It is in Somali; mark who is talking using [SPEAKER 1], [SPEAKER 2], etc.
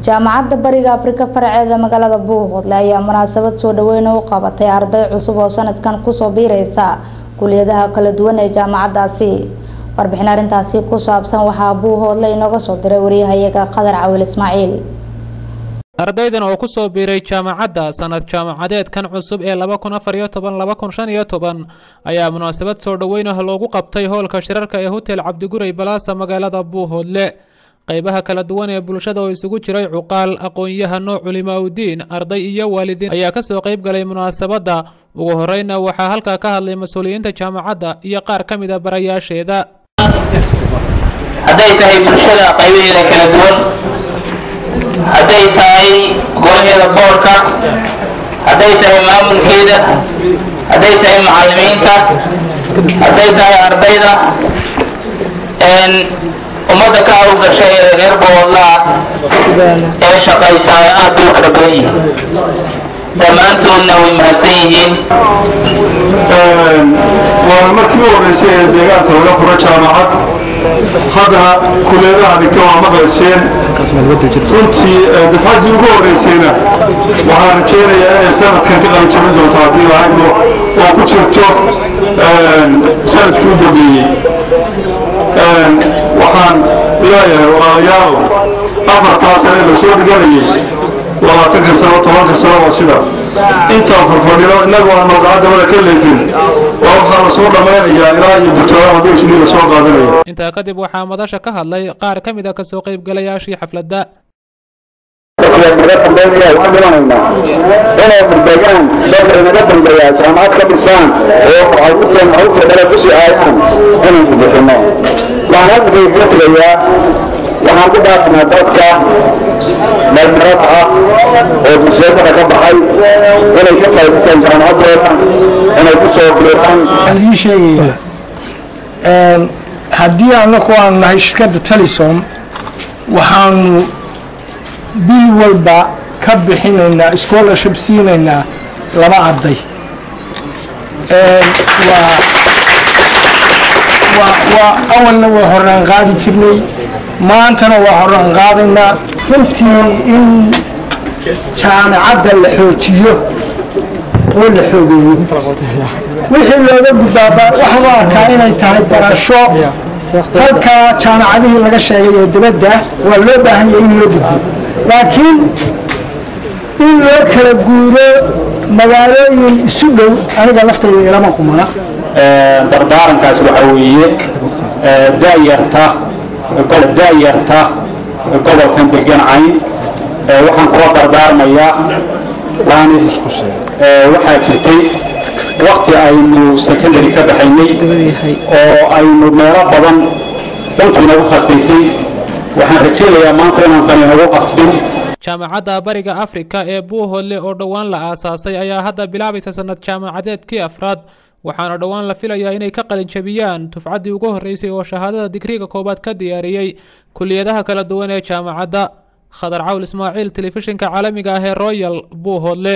[SPEAKER 1] jaamacadda bariga afrika faraceeda magaalada buuhoodle ayaa munaasabad soo dhaweyn u qabatay arday cusub oo sanadkan ku soo biireysa kuliyadaha kala duwan ee jaamacadaasi warbixin arrintaasi ku saabsan waxaa buuhoodle inooga soo diray waryahayaga qadar cawil ismaaciil.
[SPEAKER 2] Ardaydan oo ku soo biiray jaamacadda sanad jaamacadeedkan cusub ee ayaa munaasabad soo dhoweyn ah loogu qabtay hoolka shirarka ee hotel cabdiguray balaasa magaalada buuhoodle qeybaha kala duwan ee bulshada oo isugu jiray cuqaal aqoon-yahano culimaa-udiin arday iyo waalidiin ayaa ka soo qeyb galay munaasabadda. Ugu horeyna waxaa halkaa ka hadlay mas'uuliyiinta jaamacadda iyo qaar ka mid a barayaasheeda.
[SPEAKER 3] Hadday tahay bulshada qaybaheeda kala duwan hadday tahay golaheeda boorka hadday tahay maamulkeeda hadday tahay macalimiinta hadday tahay ardayda ummadda ka hawlgasha ee reer boodlaa ee shaqaysaa aad bay kala badan yihiin dhammaantoodna way mahadsan yihiin.
[SPEAKER 4] Waana markii u horreysay ee deegaanka laga furo jaamacad. Haddana kuleedaha dhigta waa maqlayseen runtii dafcaddii ugu horreysayna waxaan rajaynayaa inay sanadkan ka qalijabin doonto haddii lahayno oo ku jirto sannadkii u dambeeyey. Waxaan leeyahay walaalayaal afartaa sane la soo dhiganayay labaatanka sano tobanka sano waa sida intaan farfadhino innagu aan maqaadamada ka leefin waa waxaa la soo dhammaynayaa ilaa iyo phd la soo qaadanayo
[SPEAKER 2] intaa kadib waxaa madasha ka hadlay qaar ka mid a ka soo qeybgalayaashii xafladda
[SPEAKER 5] naga dambeynaya waxaan dhimanaynaa inay murdegaan dadka inaga dambeeya jaamacad ka dhisaan oo caruurteen carruurta dhale ku sii aayaan inaynu bixino waxaan halkaysa tegayaa waxaan ku dhaafanaa dadka dhalinyarada ah oo bulshada ka baxay inay ka faa'iidaystaan jaamacaddooda inay ku soo biiraan
[SPEAKER 6] ii sheegaya haddii annaku aan nahay shirkadda talison waxaanu bil walba ka bixinaynaa scholarship siinaynaa laba arday awalna waa horaan qaadi jirnay. Maantana waa horaan qaadaynaa runtii in jaamacadda la xoojiyo oo la xoogeeyo. Wixii looga gudbaaba waxaan u arkaa inay tahay barasho. Halkaa jaamacadihii laga sheegay ee dibadda waa loo baahan yahay in loo gudbo. Laakiin in loo kala guuro magaalooyin isu dhow aniga laftayda ilama qumana
[SPEAKER 5] dardaarankaas waxaa weeye dayarta da'yarta gobolkan degan cayn. Waxaan kula dardaarmayaa anis waxaa jirtay wakti aynu secondary ka baxaynay oo aynu meelo badan dantu inagu khasbaysay. Waxaan rajaynayaa maanta inaan kan inagu qasbin.
[SPEAKER 2] Jaamacadda bariga afrika ee buuhoodle oo dhowaan la aasaasay ayaa hadda bilaabaysa sanad jaamacadeedkii afraad waxaana dhowaan la filayaa inay ka qalinjabiyaan dufcaddii ugu horreysay oo shahaadada digriga koowaad ka diyaariyey kuliyadaha kala duwan ee jaamacadda khadar cawl ismaaciil telefishinka caalamiga ah ee royal buuhoodle